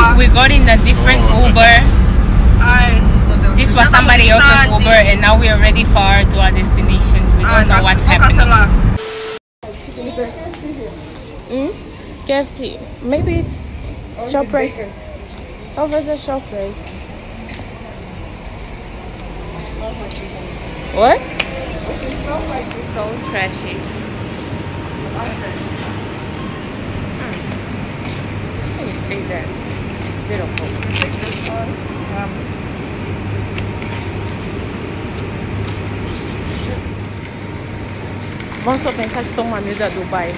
think we got in a different Uber. Ai, meu Deus. This was somebody else's tarde. Uber, and now we are already far to our destination. We Ai, don't know canc- what's vou happening. cancelar. Mm? KFC. Maybe it's Shoprite. Oh, there's a Shoprite. What? So trashy. How can you say that? Vamos só pensar que sou uma miúda do bairro.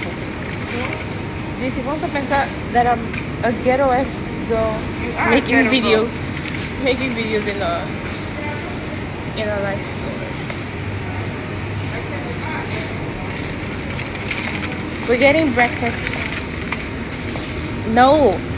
Disse, vamos só pensar that I'm a ghetto ass girl making videos. Making videos in a in a nice store. We're getting breakfast. No,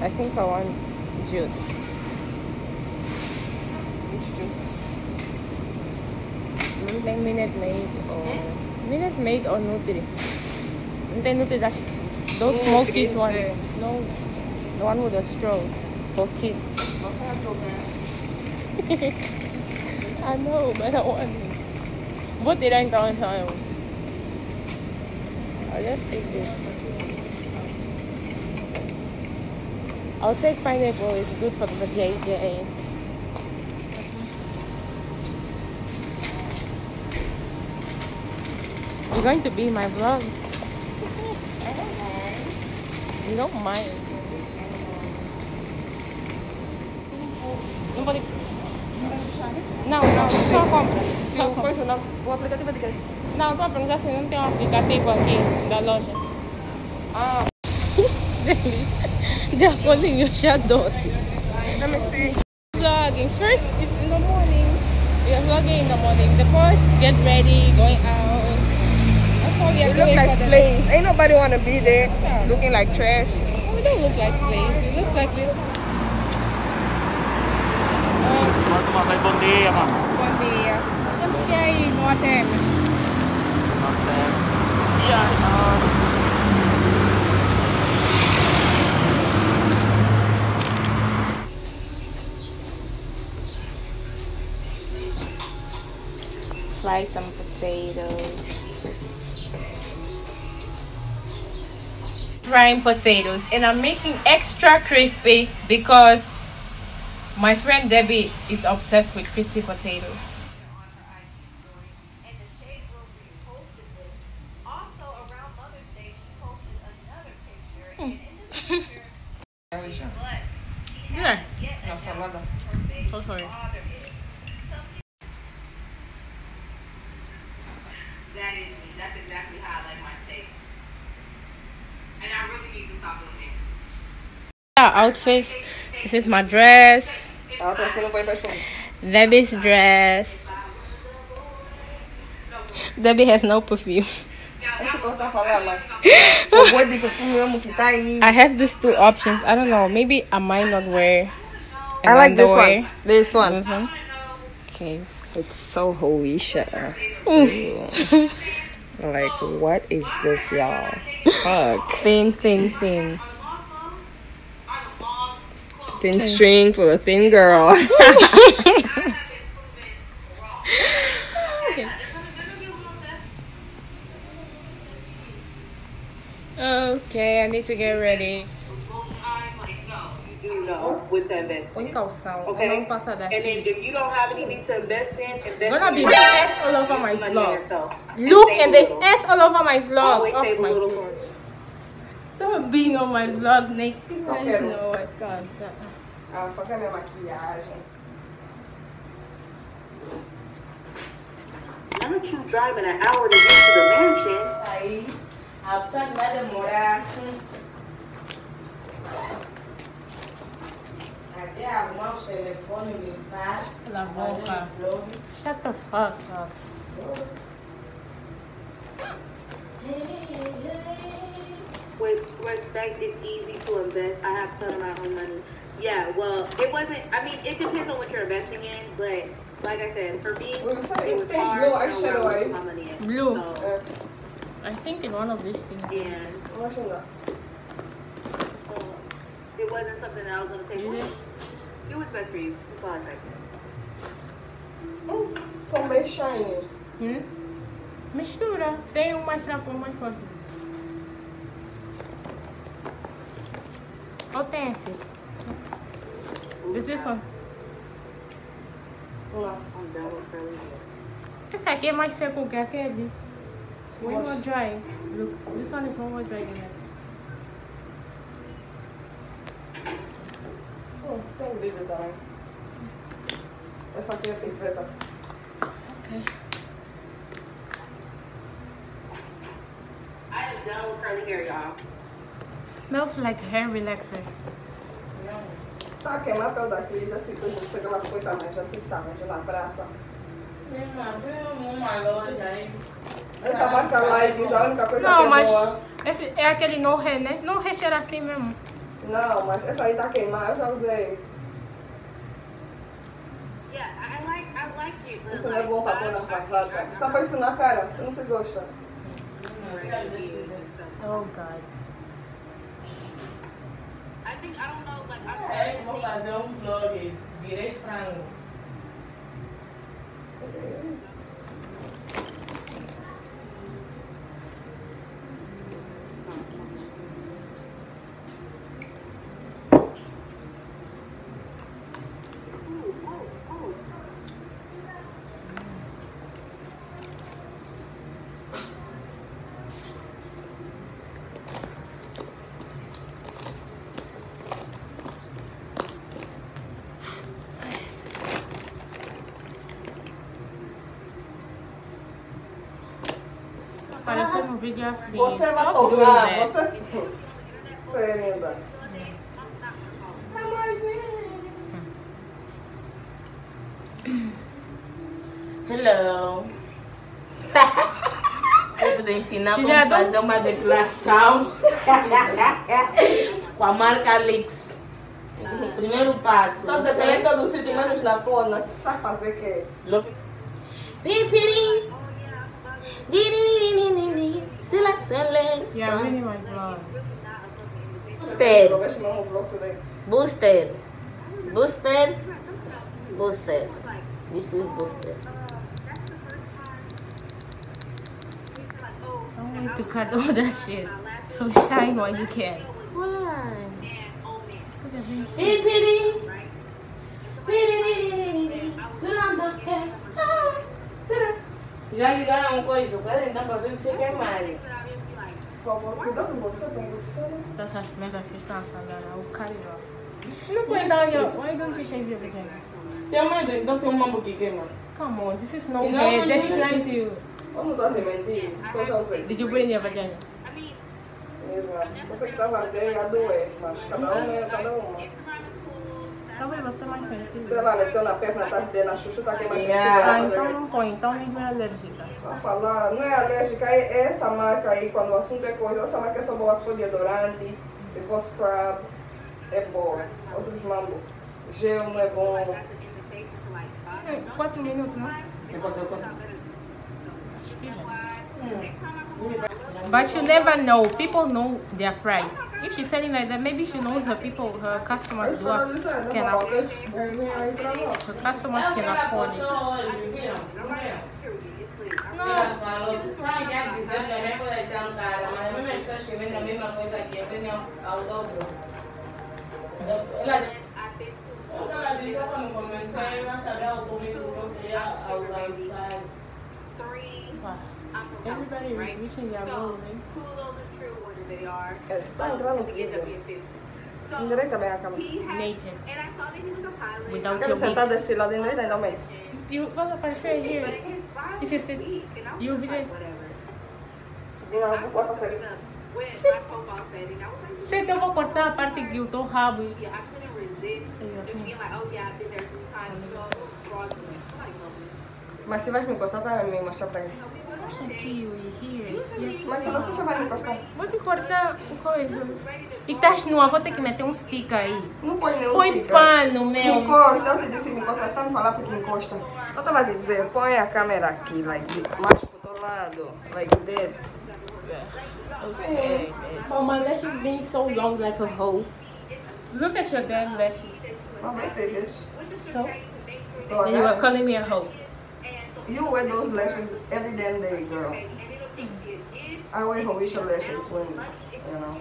I think I want juice. Hindi Minute Maid or Minute Maid or Nutri. Hindi Nutri dash. Those Oh, small kids one. there. No, the one with the straw for kids. I know, but I want it. What did I tell time? I'll just take this. I'll take pineapple. It's good for the JJ. You're going to be in my vlog. You don't mind. Não li- Não, não, só compra. Se o compra. coisa não, o aplicativo é de quê? Não, perguntando se não tem um aplicativo aqui da loja. Ah, Delícia. Já colhi o chá doce. let me see. Vlogging. First, it's in the morning. We are vlogging in the morning. The first, get ready, going out. That's what we are We look like slaves. Ain't nobody want to be there looking like trash. We don't look like slaves. We look like we. Quanto uma vai bom dia, mano. Bom dia. Temos que ir aí no ATM. Some potatoes. Frying potatoes, and I'm making extra crispy because my friend Debby is obsessed with crispy potatoes. on her IG story, and the Shade Room reposted this. Also, around Mother's Day, she posted another picture, and in this picture, but she Yeah. hasn't yet No, announced salada. who her baby So sorry. father is. Something That is me. That's exactly how I like my steak. And I really need to stop doing it. Our outfits. This is my dress. Ela tá sendo bem pra fome. Debby's dress. Debby has no perfume. É isso que eu tô falando, mas o boi de perfume mesmo que tá aí. I have these two options. I don't know. Maybe I might not wear. I like this one. This one. This one. Okay. It's so hoisha. like, what is this, y'all? Fuck. Thin, thin, thin. Thin string for a thin girl. Okay, I need to get ready. You know what to invest in. Okay? Eu não And then if you don't have anything to invest in, invest Gonna be yourself. ass all over my Use money on vlog. Look, and a there's little. ass all over my vlog. Always Oh save a little God. For Stop being on my vlog, Nick. You guys quero. know I can't. Ah, fazer minha maquiagem. Aren't you driving an hour to get to the mansion? Aí, a pessoa vai demorar. os telefones, limpar. Cala a boca. fazer blog. Shut the fuck up. With respect, it's easy to invest. I have ton of my own money. Yeah, well, it wasn't. I mean, it depends on what you're investing in, but like I said, for me, Well, say it was it's hard blue to know I was eyeshadow, putting my money in. Blue. So, É, I think in one of these things. and não um, it wasn't something that I was gonna take. You with. did? Do what's best for you. That's all I say. Hum, são bem shiny. Hum? Mistura. Tem um mais fraco e um mais forte. Ou tem esse? Is this one? Não. I'm done with curly hair. Esse aqui é mais seco que aquele. Way more dry. Look, this one is one more dry than that. Hum, tem brilho também. Essa aqui é preta. Okay. I am done with curly hair, y'all. Smells like hair relaxer. Tá queimar pelo daqui, já se você aquela coisa mais, já se sabe, já na praça. Minha viu uma loja aí. Essa marca Lives, a única coisa que Não, é mas boa. esse é aquele no hair, né? No hair cheira assim mesmo. Não, mas essa aí tá queimada, eu já usei. Yeah, I like I like it, but Isso não é bom pra pôr na privada. Você tá parecendo na cara, você não se gosta. Oh god. Don't know, like I'm É, trying vou to think. fazer um vlog. Virei frango. Vídeo assim. Você vai Stop torrar, doing that. você. Você é linda. Hello. Vou ensinar como fazer uma depilação com a marca Lix. Primeiro passo. Tá Você... dependendo do sítio menos na cona. Você vai fazer o quê? Pipirim. Still. Yeah, my god. Booster. Eu vejo mesmo o vlog aí. Booster. Booster. Booster. This is booster. I want to cut all that shit. So shine while you can. Why? Pipirim. Piririririri. Sulamba. Ah, tira. Já ligaram coisa? Podem então fazer você queimarem. Por favor, cuidado com você, com você. Dessas merdas que vocês estão falando. I'll cut it off. Look way down your. Why don't you shave your vagina? Tem medo, então tem um mambo que queima. Come on, this is no See, no hair. one That should is have lying to you. Vamos dar de mentir. Só já usei. Did you put it in your vagina? Mesmo. Só sei que tava até a doer, mas cada um é cada uma. Talvez você mais Se sensível. ela meteu na perna, tá dentro na xuxa, tá queimando. Yeah. Ah, então não põe. Então ninguém é alérgica. Pra falar, não é alérgica, é é essa marca aí, quando o assunto é coisa, essa marca é só boa se for deodorante, se for scrubs, é boa. Outros mambo. Gel não é bom. É, Quatro minutos, né? Tem que fazer o quanto? But you never know. People know their price. If she's selling like that, maybe she knows her people, her customers do can afford. Her customers can afford it. Three. I'm from Everybody California, is right? reaching their So, goal, right? two of those is true, or they are. É, tá entrando But we end up no being 50. So, Endireita bem a câmera. he had, Naked. and I thought that he was a pilot. Without Quero your sentar wig. desse lado, endireita ainda bem. You will aparecer But here. his ride If you was sit, weak, and I was you'll just be like, there. whatever. Não, I vou pôr pra put série. it up with my profile setting. I was like, Sei que eu vou cortar a parte que eu tô rabo. yeah, I couldn't resist. exist. Just being like, oh yeah, I've been there three times. You know, fraudulent. Somebody love me. Mas se vai me encostar, tá me mostrar pra ele. Kiwi here. Yeah. Mas se você já vai me encostar, Vou te cortar o coisa. E estás nua, vou ter que meter um stick aí. não põe nenhum Põe sticker. pano, Me meu. encosta, eu te disse me encostar, você tá me falando porque encosta. Eu tava te dizer, põe a câmera aqui, like, mais pro outro lado, like that. Okay. Oh, my lashes being so long like a hoe. Look at your damn lashes. Vai ter, gente. So, So and you I are calling me a hoe. You wear those lashes every damn day, girl. I wear Hoisha lashes when, you know.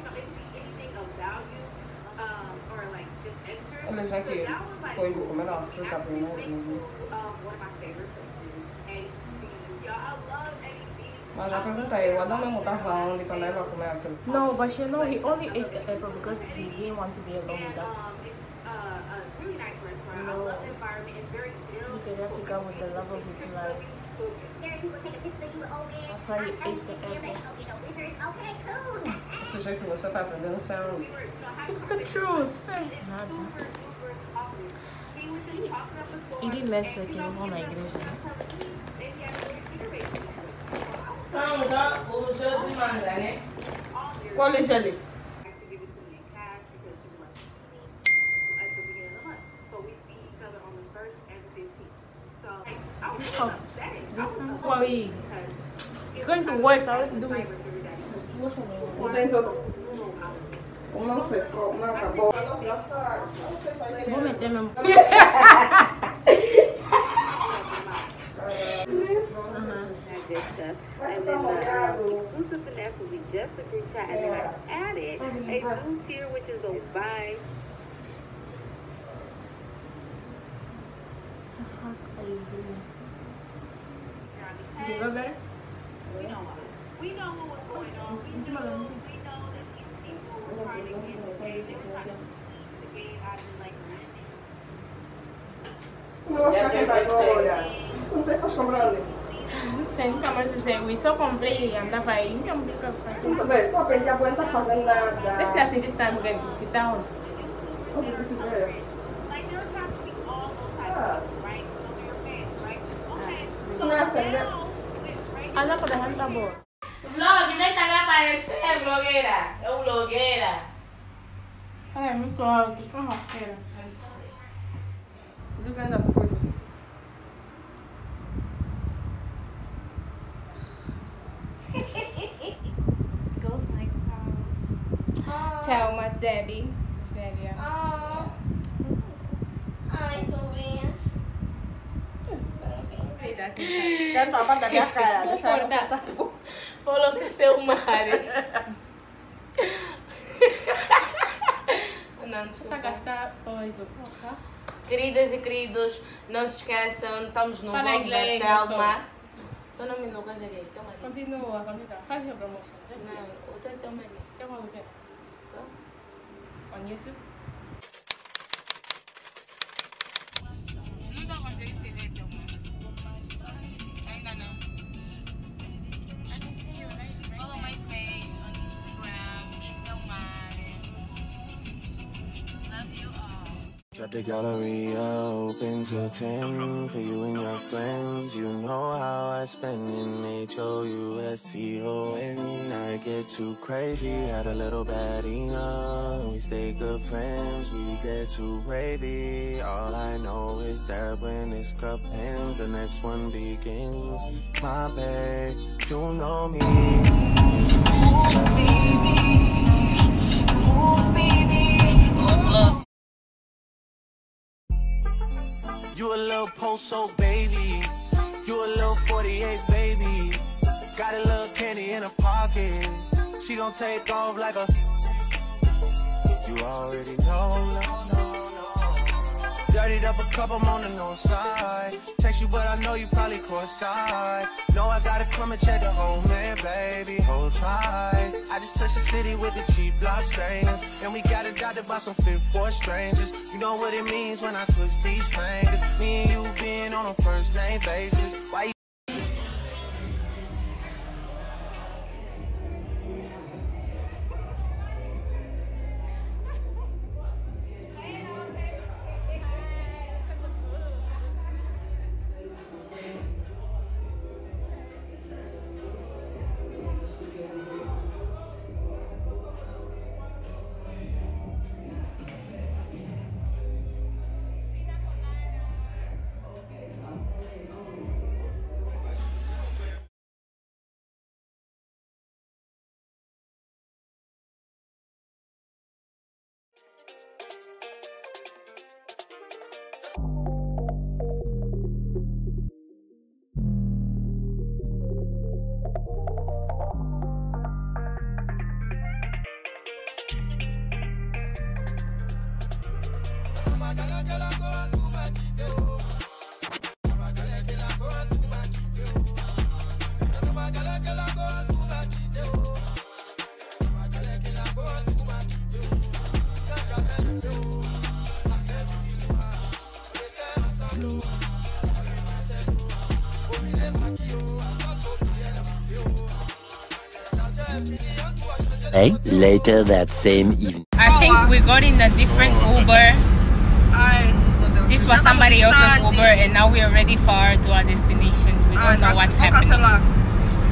Olha, já que foi o melhor, foi o cabelo, né? Mas já perguntei, o Adam mesmo tava onde quando ele vai comer aquilo. No, but you know, he only ate the apple because he didn't want to be alone with that. He queria ficar with the love of his life. That's why he ate the apple. Do jeito que você tá aprendendo, você é um... It's the truth. Nada. Ele Lessa que não vão na igreja. Vamos, ó, o jogo de manga, né? Qual é ali? Well, he going to work. I always do it. Não tem outro. Não secou, não acabou. Vou meter mesmo. good stuff. And then the exclusive finesse will be just a group chat. And then I added a new tier, which is the vibe. What are you doing? You go better? We know why. We know what was going on. We do. We know that these people were trying to get the game. They were trying to the game out of like não vai ficar agora. Não sei faz comprando. Não sei, nunca mais usei o isso. Eu comprei e andava aí. Nunca me tá vendo? Tu aprende a não tá fazendo nada. Deixa eu assim, se está no vento. Se está onde? Onde que se vê? all those types Ah. Isso não é acender. Ah, não, para deixar tá boa. Vlog, vem cá me aparecer, blogueira. Eu blogueira. É muito alto. É uma feira. I'm sorry. Coisa. Goes like that. Tell my Debbie. Debbie. Oh. Ai, sobrinhas. Quero tapar da minha cara, deixa ela Cortar. você sabe. Falou que seu Mari. Não, Tá desculpa. gastar coisa. Porra. Queridas e queridos, não se esqueçam, estamos no Fala vlog inglês, da eu Telma. Tô não me coisa aqui, toma aqui. Continua, continua. Faz a promotion. Just Não, o teu toma aqui. Tem uma look Só. on YouTube. Got the gallery open till 10 for you and your friends. You know how I spend in H-O-U-S-T-O-N. I get too crazy, had a little bad enough. We stay good friends, we get too wavy. All I know is that when this cup ends, the next one begins. My babe, you know me. You little post-so baby. You a little 48 baby. Got a little candy in her pocket. She gon' take off like a. You already know. Dirtied up a cup, I'm on the north side. Text you, but I know you probably cross side. Know I gotta come and check the whole man, baby. Hold tight. I just touched the city with the cheap block stainers. And we got adopted by some fit for strangers. You know what it means when I twist these fingers. Me and you being on a first name basis. Later that same evening. I think we got in a different Uber. This was estamos somebody else's. Uber, and now we are already far to our destination. We Ai, don't know cance- what's vou happening.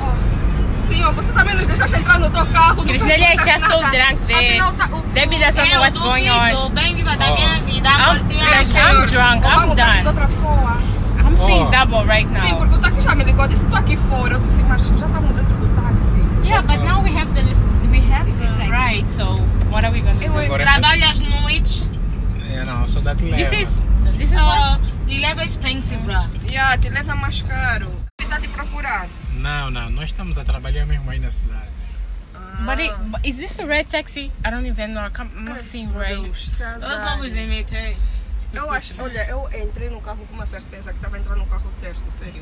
Oh, Senhor, você também nos deixaste entrar no teu carro. no teu is just so drunk there. Afinal, tá- o- Debbie doesn't know what's going on. bem viva da minha vida, I'm, like, I'm drunk. I'm de done. I'm seeing double right Sim, now. porque o táxi já me ligou, disse estou aqui fora. Eu disse, mas já estamos dentro do táxi. Yeah, but now we have the we have the right. So what are we gonna do? Trabalho às noites. É, não, só dá te leva. This is this is what. Uh, te leva expensive, bra. Yeah, te leva mais caro. Está te procurar. Não, não, nós estamos a trabalhar mesmo aí na cidade. But, it, but is this a red taxi? I don't even know. I can't, I'm not seeing César. vos imitei. Eu acho, olha, eu entrei no carro com uma certeza que estava entrando no carro certo, sério.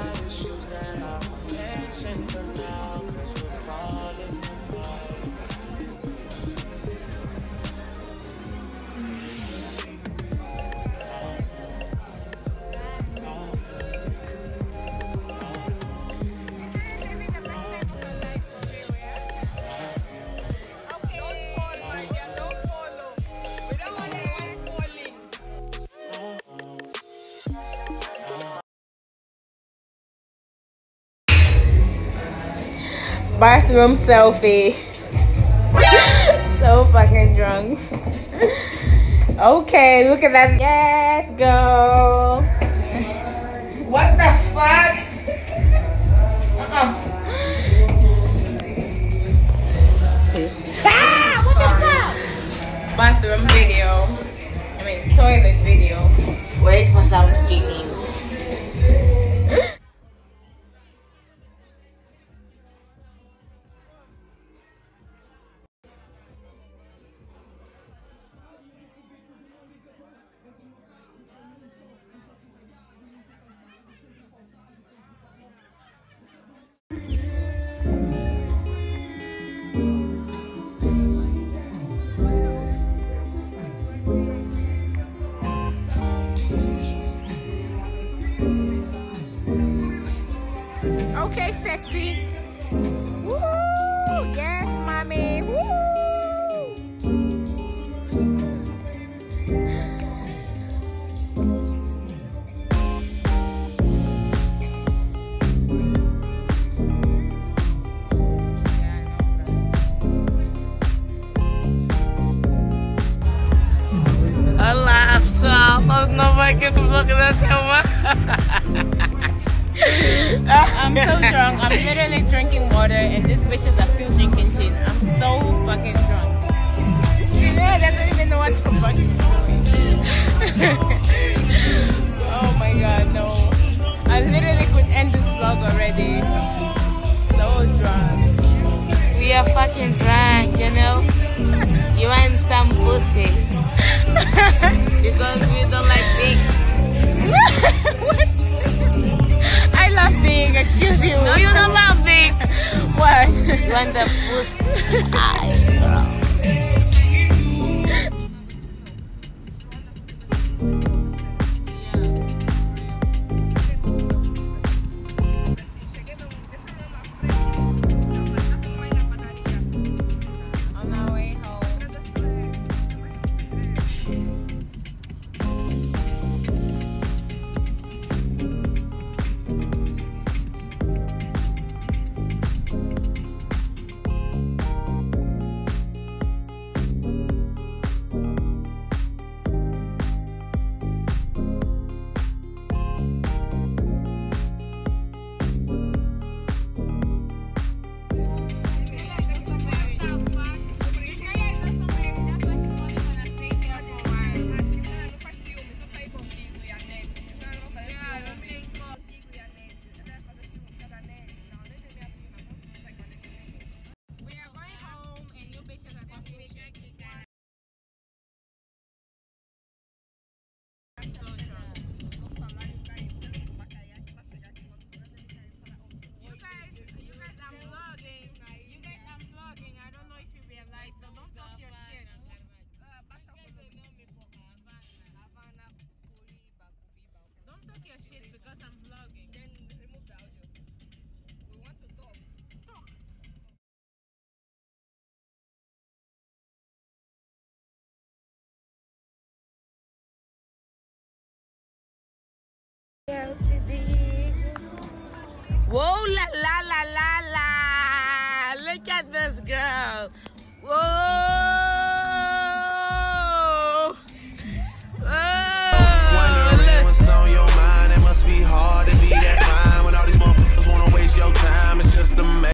Got issues that won't mention for now. Bathroom selfie. so fucking drunk. okay, look at that. Yes, go. you want some pussy. because we don't like dicks. what? I love dick, excuse you. No, you don't love dick. Why? You want the pussy. Whoa, la, la, la, la, la. Look at this girl. Whoa.